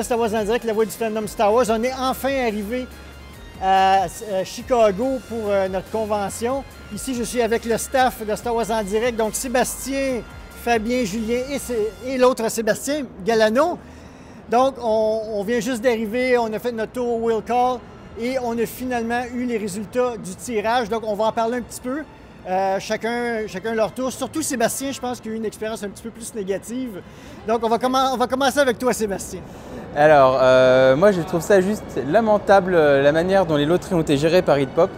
Star Wars en direct, la voix du fandom Star Wars. On est enfin arrivé à euh, Chicago pour euh, notre convention. Ici, je suis avec le staff de Star Wars en direct, donc Sébastien, Fabien, Julien et, l'autre Sébastien Galano. Donc, on, on vient juste d'arriver, on a fait notre tour au Will Call et on a finalement eu les résultats du tirage. Donc, on va en parler un petit peu. Euh, chacun, chacun leur tour. Surtout Sébastien, je pense qu'il a eu une expérience un petit peu plus négative. Donc, on va, commencer avec toi, Sébastien. Alors, euh, moi je trouve ça juste lamentable euh, la manière dont les loteries ont été gérées par Hitpop.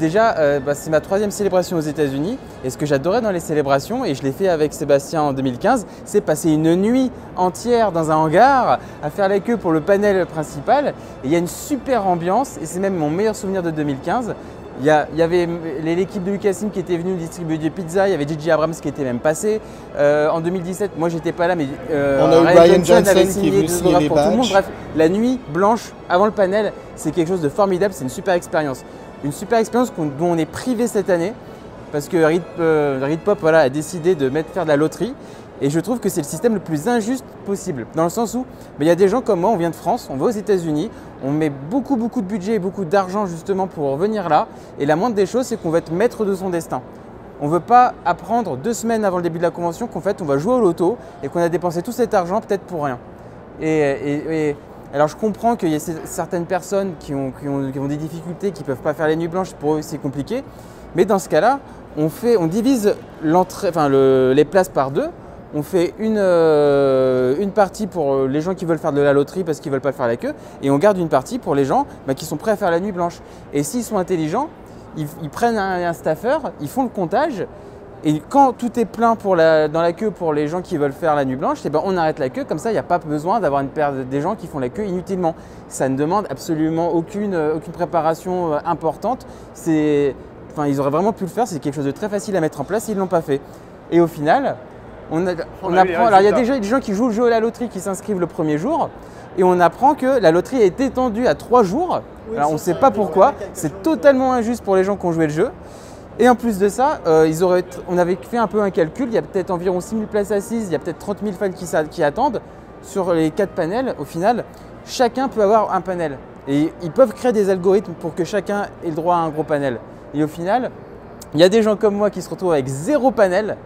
Déjà, euh, bah, c'est ma troisième célébration aux États-Unis et ce que j'adorais dans les célébrations, et je l'ai fait avec Sébastien en 2015, c'est passer une nuit entière dans un hangar à faire la queue pour le panel principal. Et il y a une super ambiance et c'est même mon meilleur souvenir de 2015. Il y, a- il y avait l'équipe de Lucasfilm qui était venue distribuer des pizzas, il y avait J.J. Abrams qui était même passé. Euh, en 2017, moi j'étais pas là, mais euh, On a eu Ryan Brian Johnson Johnson avait qui est signé venu autographes les pour tout le monde. Bref, la nuit blanche avant le panel, c'est quelque chose de formidable, c'est une super expérience. Une super expérience dont on est privé cette année parce que Reed, euh, Reed Pop voilà, a décidé de mettre faire de la loterie. Et je trouve que c'est le système le plus injuste possible. Dans le sens où mais il y a des gens comme moi, on vient de France, on va aux États-Unis, on met beaucoup beaucoup de budget et beaucoup d'argent justement pour venir là. Et la moindre des choses, c'est qu'on va être maître de son destin. On ne veut pas apprendre deux semaines avant le début de la convention qu'en fait on va jouer au loto et qu'on a dépensé tout cet argent peut-être pour rien. Et, alors je comprends qu'il y a certaines personnes qui ont, qui ont- qui ont des difficultés, qui ne peuvent pas faire les nuits blanches, pour eux c'est compliqué. Mais dans ce cas-là, on, fait, on divise enfin, le- les places par deux. On fait une, euh, partie pour euh, les gens qui veulent faire de la loterie parce qu'ils ne veulent pas faire la queue. Et on garde une partie pour les gens bah, qui sont prêts à faire la nuit blanche. Et s'ils sont intelligents, ils, prennent un, staffeur, ils font le comptage. Et quand tout est plein dans la queue pour les gens qui veulent faire la nuit blanche, eh ben on arrête la queue, comme ça il n'y a pas besoin d'avoir une paire de- des gens qui font la queue inutilement. Ça ne demande absolument aucune, euh, préparation importante. Enfin, ils auraient vraiment pu le faire, c'est quelque chose de très facile à mettre en place, ils ne l'ont pas fait. Et au final, on, a- apprend. Alors il y a déjà des gens qui jouent le jeu à la loterie qui s'inscrivent le premier jour, et on apprend que la loterie est étendue à trois jours. Oui, Alors on ne sait pas pourquoi, c'est totalement injuste pour les gens qui ont joué le jeu. Et en plus de ça, euh, ils auraient, on avait fait un peu un calcul, il y a peut-être environ 6000 places assises, il y a peut-être 30 000 fans qui, qui attendent. Sur les quatre panels, au final, chacun peut avoir un panel. Et ils peuvent créer des algorithmes pour que chacun ait le droit à un gros panel. Et au final, il y a des gens comme moi qui se retrouvent avec zéro panel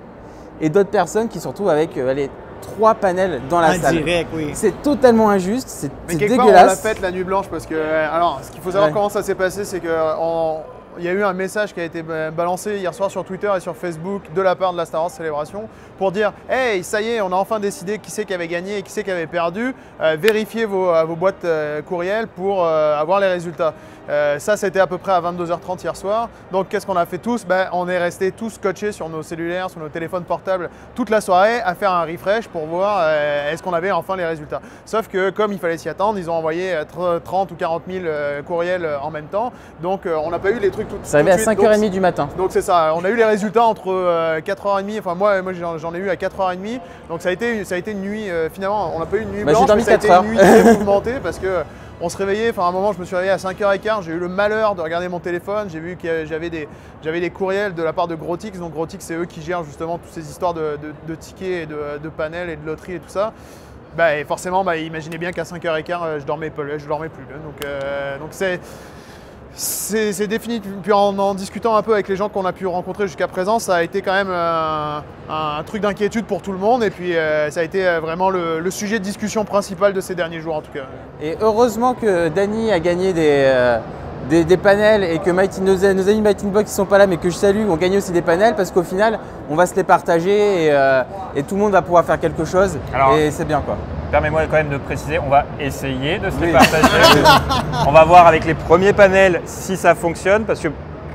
et d'autres personnes qui se retrouvent avec euh, allez, trois panels dans la En salle. direct, oui. C'est totalement injuste, c'est quelque part, on l'a dégueulasse. faite la nuit blanche parce que. euh, Alors, ce qu'il faut savoir Ouais. comment ça s'est passé, c'est que euh, on- il y a eu un message qui a été ba- balancé hier soir sur Twitter et sur Facebook de la part de la Star Wars Célébration pour dire Hey, ça y est, on a enfin décidé qui c'est qui avait gagné et qui c'est qui avait perdu. Euh, vérifiez vos, euh, vos boîtes euh, courriels pour euh, avoir les résultats. Euh, ça, c'était à peu près à 22h30 hier soir. Donc, qu'est-ce qu'on a fait tous? Ben, On est restés tous scotchés sur nos cellulaires, sur nos téléphones portables toute la soirée à faire un refresh pour voir euh, est-ce qu'on avait enfin les résultats. Sauf que, comme il fallait s'y attendre, ils ont envoyé euh, tr- 30 ou 40 000 euh, courriels euh, en même temps. Donc, euh, on n'a pas eu les trucs tout, à de suite. Donc, 5h30 du matin. donc c'est ça, on a eu les résultats entre euh, 4h30, enfin moi, moi j'en ai eu à 4h30, donc ça a été, ça a été une nuit, euh, finalement on n'a pas eu une nuit Bah, j'ai blanche, mais ça a été 4 une nuit très mouvementée parce que on se réveillait, enfin à un moment je me suis réveillé à 5h15, j'ai eu le malheur de regarder mon téléphone, j'ai vu que j'avais des, courriels de la part de Grotix, donc Grotix c'est eux qui gèrent justement toutes ces histoires de, tickets et de, panels et de loteries et tout ça. Bah, forcément, bah, imaginez bien qu'à 5h15, euh, je dormais, je dormais plus. hein. Donc, euh, donc c'est, c'est, définitif. Puis en, en discutant un peu avec les gens qu'on a pu rencontrer jusqu'à présent, ça a été quand même euh, un, truc d'inquiétude pour tout le monde. Et puis euh, ça a été euh, vraiment le, le sujet de discussion principal de ces derniers jours en tout cas. Et heureusement que Dany a gagné des, euh, des, des panels et que Mighty, nos, nos amis Mighty Box qui sont pas là mais que je salue ont gagné aussi des panels parce qu'au final on va se les partager et, euh, et tout le monde va pouvoir faire quelque chose Alors- et c'est bien quoi. Permets-moi quand même de préciser, on va essayer de se les Oui. partager. on va voir avec les premiers panels si ça fonctionne, parce que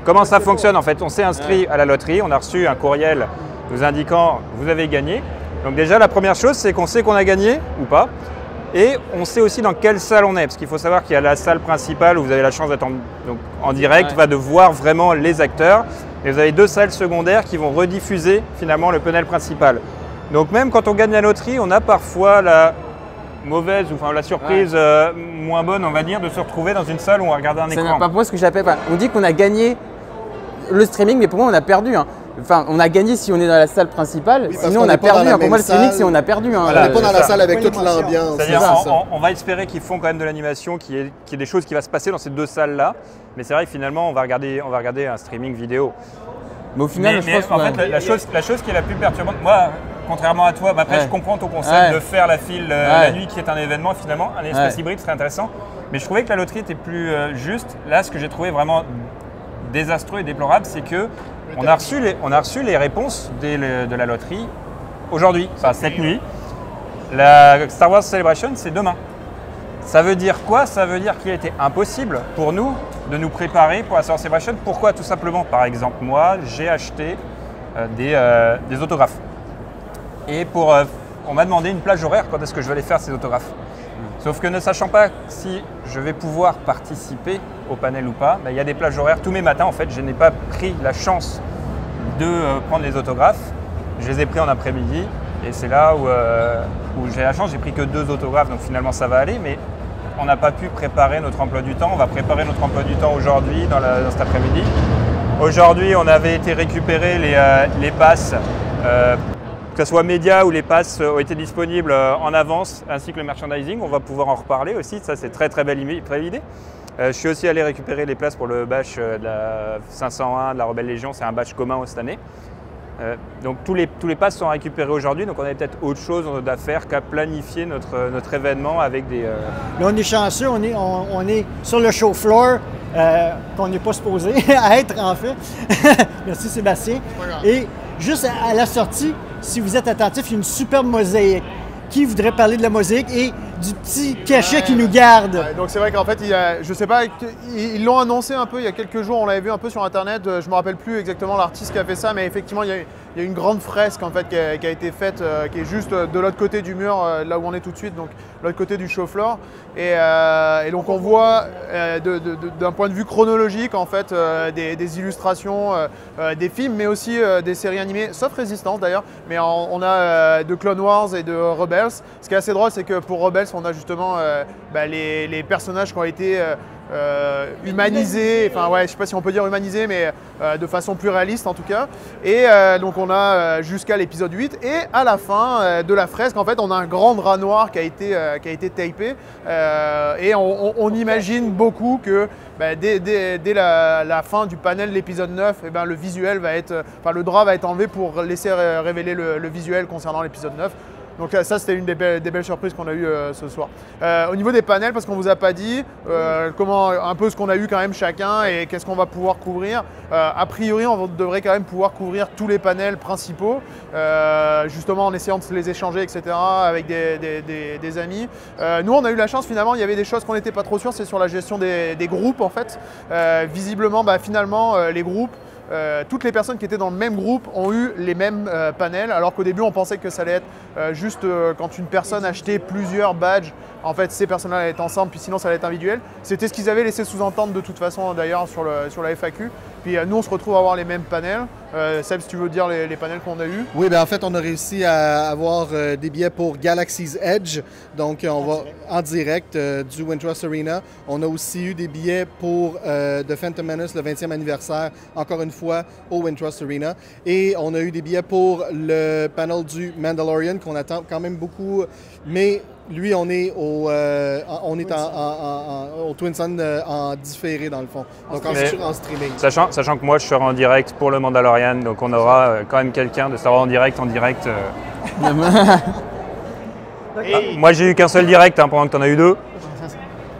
comment ça fonctionne en fait On s'est inscrit à la loterie, on a reçu un courriel nous indiquant vous avez gagné. Donc déjà la première chose c'est qu'on sait qu'on a gagné ou pas. Et on sait aussi dans quelle salle on est, parce qu'il faut savoir qu'il y a la salle principale où vous avez la chance d'être en, direct, Ouais. va de voir vraiment les acteurs. Et vous avez deux salles secondaires qui vont rediffuser finalement le panel principal. Donc même quand on gagne la loterie, on a parfois la mauvaise ou enfin la surprise euh, moins bonne, on va dire, de se retrouver dans une salle où on va regarder un C'est écran. pas pour moi ce que j'appelle. enfin, on dit qu'on a gagné le streaming, mais pour moi on a perdu. hein. Enfin, on a gagné si on est dans la salle principale, Oui, sinon on a perdu. hein. Pour moi, le streaming, c'est on a perdu. hein. On n'est pas dans c'est la ça. salle avec toute l'ambiance. C'est-à-dire, c'est on, va espérer qu'ils font quand même de l'animation, qu'il y, ait- qu'il y ait des choses qui vont se passer dans ces deux salles-là. Mais c'est vrai que finalement, on va regarder, on va regarder un streaming vidéo. Mais au final, mais je mais pense en fait, la, la chose, la chose qui est la plus perturbante, moi, contrairement à toi, bah, après, Ouais. je comprends ton concept Ouais. de faire la file euh, Ouais. la nuit, qui est un événement finalement, un espèce Ouais. hybride serait intéressant. Mais je trouvais que la loterie était plus euh, juste. Là, ce que j'ai trouvé vraiment désastreux et déplorable, c'est que on a reçu les, on a reçu les réponses des- le- de la loterie aujourd'hui, enfin cette nuit. La Star Wars Celebration, c'est demain. Ça veut dire quoi? Ça veut dire qu'il était impossible pour nous de nous préparer pour la Star Wars Celebration. Pourquoi? Tout simplement, par exemple, moi, j'ai acheté euh, des, euh, des autographes. Et pour, euh, on m'a demandé une plage horaire quand est-ce que je vais aller faire ces autographes. Sauf que ne sachant pas si je vais pouvoir participer au panel ou pas, bah, il y a des plages horaires tous mes matins. En fait, je n'ai pas pris la chance de euh, prendre les autographes. Je les ai pris en après-midi et c'est là où, euh, où j'ai la chance. J'ai pris que deux autographes, donc finalement ça va aller. Mais on n'a pas pu préparer notre emploi du temps. On va préparer notre emploi du temps aujourd'hui, dans, cet après-midi. Aujourd'hui, on avait été récupérer les, euh, les passes, euh, que ce soit médias ou les passes euh, ont été disponibles euh, en avance, ainsi que le merchandising. On va pouvoir en reparler aussi. Ça, c'est très très belle imi- très belle idée. Euh, je suis aussi allé récupérer les places pour le batch euh, de la 501 de la Rebelle Légion. C'est un batch commun cette année. Euh, donc tous les, tous les passes sont récupérés aujourd'hui. Donc on avait peut-être autre chose à faire qu'à planifier notre, notre événement avec des. euh, Là, on est chanceux, on est, on, on est sur le show floor, euh, qu'on n'est pas supposé à être, en fait. Merci, Sébastien. Et juste à, à la sortie, si vous êtes attentif, il y a une superbe mosaïque. Qui voudrait parler de la mosaïque? Et du petit cachet qui nous garde? Donc c'est vrai qu'en fait, il a- je sais pas, ils l'ont annoncé un peu il y a quelques jours, on l'avait vu un peu sur internet, euh, je me rappelle plus exactement l'artiste qui a fait ça, mais effectivement il y a, une grande fresque en fait qui a, été faite, euh, qui est juste euh, de l'autre côté du mur, là où on est tout de suite, donc l'autre côté du show floor. Et, donc on voit d'un point de vue chronologique en fait des, illustrations, des films, mais aussi des séries animées, sauf Résistance d'ailleurs, mais en- on a de Clone Wars et de Rebels. Ce qui est assez drôle, c'est que pour Rebels, on a justement euh, bah, les, les personnages qui ont été euh, euh, humanisés, enfin ouais, je sais pas si on peut dire humanisés, mais de façon plus réaliste en tout cas. Et donc on a jusqu'à l'épisode 8 et à la fin de la fresque, en fait, on a un grand drap noir qui a été, qui a été tapé et on, on- on imagine beaucoup que bah, dès, dès- dès la, la fin du panel de l'épisode 9, eh ben, le visuel va être, enfin le drap va être enlevé pour laisser ré- révéler le, le visuel concernant l'épisode 9. Donc euh, ça, c'était une des belles, des belles surprises qu'on a eues euh, ce soir. Euh, au niveau des panels, parce qu'on vous a pas dit comment, un peu ce qu'on a eu quand même chacun et qu'est-ce qu'on va pouvoir couvrir. A priori, on devrait quand même pouvoir couvrir tous les panels principaux, justement en essayant de se les échanger, etc. avec des, des- des- des amis. Nous, on a eu la chance finalement, il y avait des choses qu'on n'était pas trop sûr, c'est sur la gestion des, groupes en fait. Visiblement, bah, finalement, les groupes. Euh, toutes les personnes qui étaient dans le même groupe ont eu les mêmes euh, panels, alors qu'au début on pensait que ça allait être euh, juste quand une personne achetait plusieurs badges, en fait ces personnes-là allaient être ensemble, puis sinon ça allait être individuel. C'était ce qu'ils avaient laissé sous-entendre de toute façon d'ailleurs sur, le- sur la FAQ. Puis euh, nous on se retrouve à avoir les mêmes panels. Euh, Seb, si tu veux dire les, les panels qu'on a eus. Oui, ben en fait, on a réussi à avoir euh, des billets pour Galaxy's Edge, donc on va en direct euh, du Wintrust Arena. On a aussi eu des billets pour The Phantom Menace, le 20e anniversaire, encore une fois au Wintrust Arena. Et on a eu des billets pour le panel du Mandalorian qu'on attend quand même beaucoup, mais lui, on est au, euh, en- on est en, en- en- au Twin Sun euh, en différé dans le fond, donc en, streaming. en streaming. Sachant, sachant que moi je serai en direct pour le Mandalorian, donc on aura euh, quand même quelqu'un de Star Wars en direct, en direct. euh. Ah, moi j'ai eu qu'un seul direct hein, pendant que tu en as eu deux.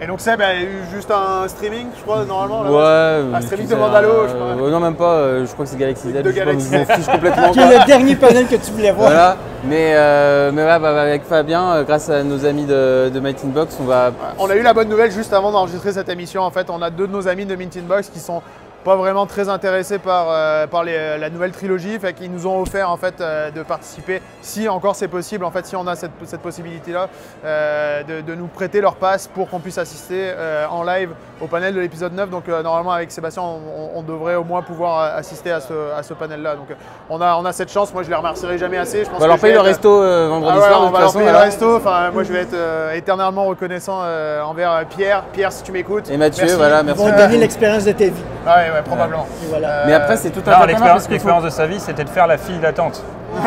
Et donc Seb a eu juste un streaming, je crois, normalement. Ouais. Un euh, streaming de Mandalo, un- je crois. euh, non, même pas. euh, je crois que c'est Galaxy Z. De je Galaxy Z. fiche complètement. Qui est le dernier panel que tu voulais voir? Voilà. Mais, euh, mais ouais, bah, avec Fabien, euh, grâce à nos amis de, de Mighty Box, on va. On a eu la bonne nouvelle juste avant d'enregistrer cette émission. En fait, on a deux de nos amis de Mint in Box qui sont pas vraiment très intéressés par, euh, par les- la nouvelle trilogie, fait qu'ils nous ont offert en fait euh, de participer, si encore c'est possible, en fait, si on a cette, cette possibilité-là, euh, de, de nous prêter leur passe pour qu'on puisse assister euh, en live au panel de l'épisode 9. Donc euh, normalement avec Sébastien, on, on devrait au moins pouvoir euh, assister à ce, à ce panel-là. Donc euh, on a, on a cette chance. Moi, je les remercierai jamais assez. Je pense On va leur payer le resto euh, vendredi ah ouais, soir. de on toute va leur payer le voilà. resto. Enfin, moi, je vais être euh, éternellement reconnaissant euh, envers euh, Pierre. Pierre, si tu m'écoutes. Et Mathieu, voilà, Ils merci. vont te donner l'expérience de ta vie. Ouais, ouais, probablement. Voilà. Mais après, c'est tout un l'expérience l'expérience de sa vie, c'était de faire la file d'attente. Non,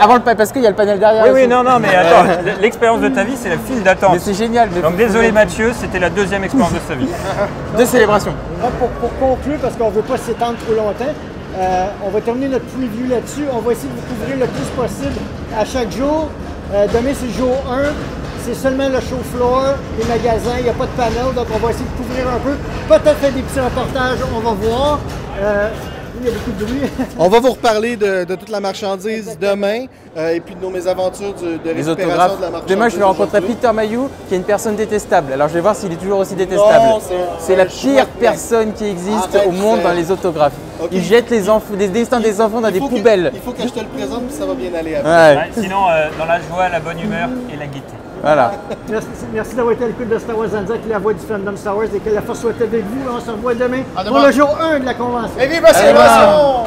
avant le pa- parce qu'il y a le panel derrière. Oui, aussi. oui, non, non, mais attends, l'expérience de ta vie, c'est la file d'attente. Mais c'est génial. mais Donc désolé Mathieu, c'était la deuxième expérience de sa vie. De célébration. Ah, Pour, pour conclure, parce qu'on ne veut pas s'étendre trop longtemps, euh, on va terminer notre preview là-dessus. On va essayer de vous couvrir le plus possible à chaque jour. Euh, demain, c'est le jour 1. C'est seulement le show floor, les magasins, il n'y a pas de panel, donc on va essayer de couvrir un peu. Peut-être faire des petits reportages, on va voir. Euh, il y a beaucoup de bruit. On va vous reparler de, de toute la marchandise demain euh, et puis de nos mésaventures de Les autographes. de la marchandise. Demain, je vais rencontrer. Peter Mayou, qui est une personne détestable. Alors, je vais voir s'il est toujours aussi détestable. C'est- la pire personne qui existe Arrête, au monde dans les autographes. Il jette les, enfants, les destins des enfants dans des que- poubelles. il faut que je te le présente puis ça va bien aller après. Ouais, Ouais, sinon, euh, dans la joie, la bonne humeur et la gaieté. Voilà. Merci, merci d'avoir été à l'écoute de Star Wars Zanza, qui est la voix du fandom Star Wars et que la force soit avec vous. On se revoit demain pour demain. le jour 1 de la convention. Et vive la célébration